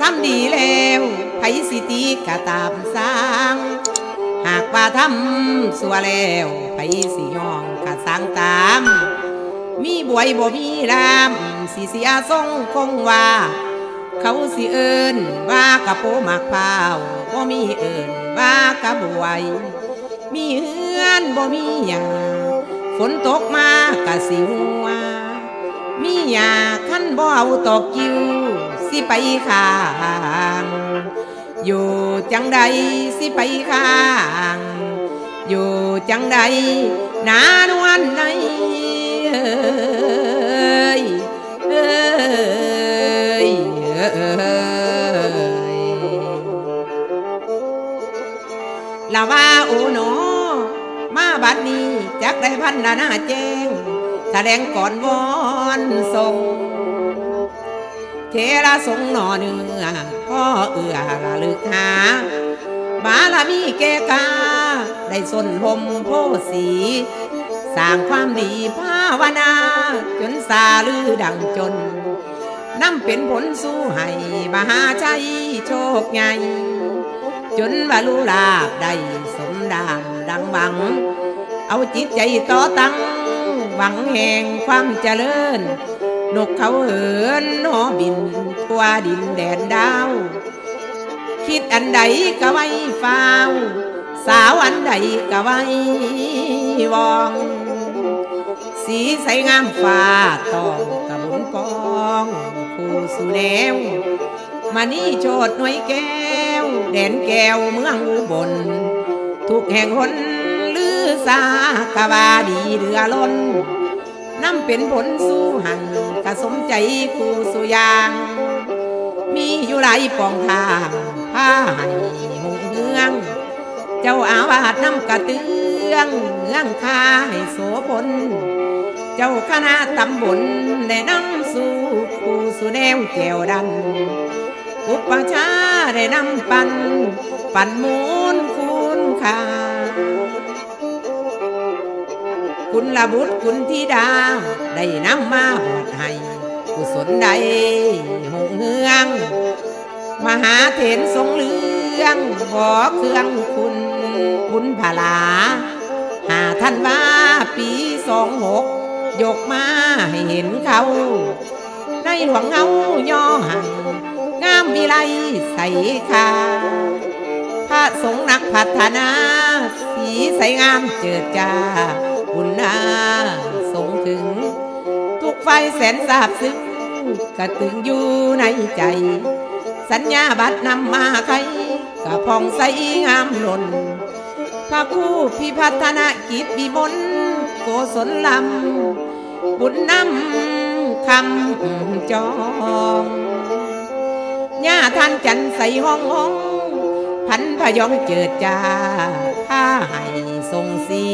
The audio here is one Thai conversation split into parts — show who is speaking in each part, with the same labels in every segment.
Speaker 1: ทำดีแล้วไผสิตีกะตามสร้าง หากว่าทำสัวแล้วไผสิยองกะสร้างตาม มีบวยบ่มีลาม สิเสียทรงคงว่า เขาสิเอินว่ากะโปหมักพร้าวบ่มีเอินว่ากะบวย มีเฮือนบ่มีหยาฝนตกมากะสิหัวมีหยาขั้นบ่เอาตกกิ้วสิไปข้างอยู่จังใดสิไปข้าง อยู่จังใดหนานวันใด กได้พันาหน้าแจ้งแสดงก่อนวอนทรงเทระสงหนอเนื้อพ่อเอือระลึกหาบารมีแกกา ได้สนพมโพสีสร้างความดีภาวนา จนสาลือดังจนนำเป็นผลสู้ให้มหาชัยโชคใหญ่จนว่าลูลาบได้สมดานดังหวัง เอาจิตใจต่อตั้ง หวังแห่งความเจริญ นกเขาเหินหอบินทั่วดินแดนดาว คิดอันใดก็ไว้ฟาว สาวอันใดก็ไว้วอง สีใสงามฟ้าตองกระบุนปองผู้สุแนวมานี่โชดหน่วยแก้ว แดนแก้วเมืองอุบลทุกแห่งหน สากะวาดีเรือล้นน้ำเป็นผลสู้หังกะสมใจคู่สุยาง มีอยู่หลายปองทางผ้าให้หงเมือง เจ้าอาวาสน้ำกระเตื้องเงื่องคาให้โสพลเจ้าคณะตำบลได้นำสู่คู่สุแนวแก้วดันอุปชาได้นำปัน ปันมูลคุ คุณละบุตรคุณธิดา ได้นำมาบวชให้กุศลใดหงเฮือง มหาเถรทรงเรื่อง ขอเครื่องคุณบุญผลา หาท่านว่าปีสองหกยกมาให้เห็นเขา ในหลวงเงาย่อหังงามวิไลใสคาพระสงฆ์นักพัฒนา สีใสงามเจิดจ้า บุญนาสงถึง ทุกไฟแสนสาบซึ้งกระตึงอยู่ในใจ สัญญาบัตรนำมาใครกะพองใสงามหล่นพระคู่พิพัฒนากิจวิมลโกศลลำ บุญนำคำจองย่าท่านจันใสห้องห้องพันพยองเจิดจ้าผ้าให้ทรงสี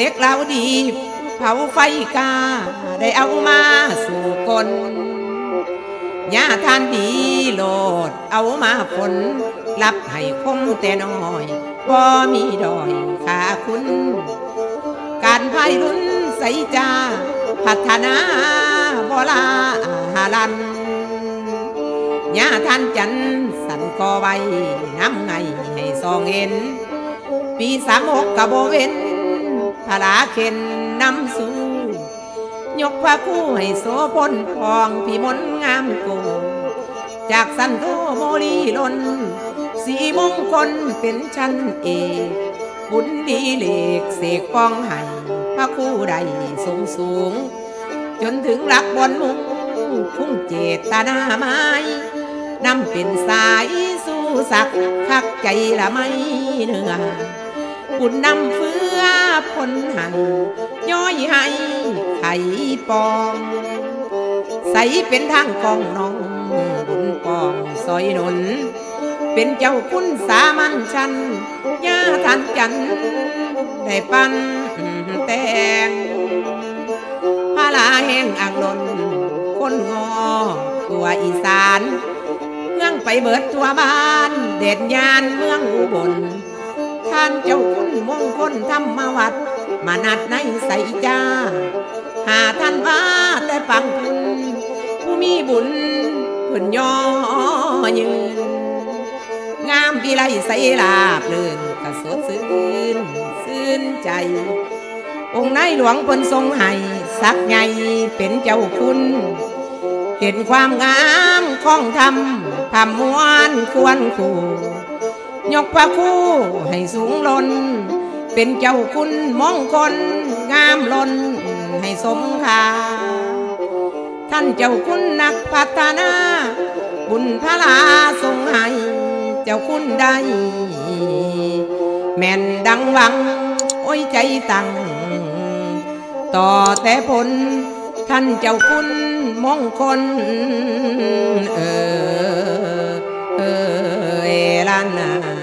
Speaker 1: เล็กเหล่าดี เผาไฟกา ได้เอามาสู่กลย่าทานดีโลด เอามาฝนรับให้คมแต่น้อยบ่มีดอยขาคุณ การพายรุนใสจา พัฒนาบลาหาลันย่าท่านจันสันกอไว้น้ำไงให้ซองเห็น ปีสามหกกะโบเวน พลาเข็นนำสู่ยกพระคู่ให้โสพลพองพี่มนงามกูจากสันโทโมลีลน สีมงคลเป็นชั้นเอกบุญดีเหล็กเสกป้องให้พระคู่ใดสูงสูง จนถึงหลักบนมุงพุ่งเจตนาไม้นำเป็นสายสู่สักคักใจละไม่เหนื่อบุญนำเฟือ ผลให้ย้อยให้ไข่ปอง ใสเป็นทางกองน้องบุญปองซอยนน เป็นเจ้าคุณสามัญชันย่าทันจันได้ปั้นแต่งพาลาแห่งอ่างลนคนงอตัวอีสาน เมืองไปเบิดตัวบ้าน เด็ดยานเมืองอุบล ท่านเจ้าคุณมงคลธรรมวัดมานัดในใส่จ้า หาท่านว่าแต่ฟังคุณผู้มีบุญเพิ่นย่อยืน งามวิไลใสลาบเลื่นกระสดซื่นซื่นใจ องค์นายหลวงเพิ่นทรงให้สักใหญ่เป็นเจ้าคุณ เห็นความงามของธรรมทำมวนควรคู่ ยกพระคู่ให้สูงล้นเป็นเจ้าคุณมองคลงามล้นให้สมค่าท่านเจ้าคุณนักพัฒนา บุญพระลาทรงให้เจ้าคุณได้ แม่นดังหวัง โอ้ยใจตั้งต่อแต่ผลท่านเจ้าคุณมงคล เออ เออเอลานา